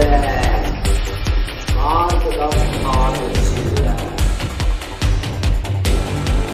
Yeah.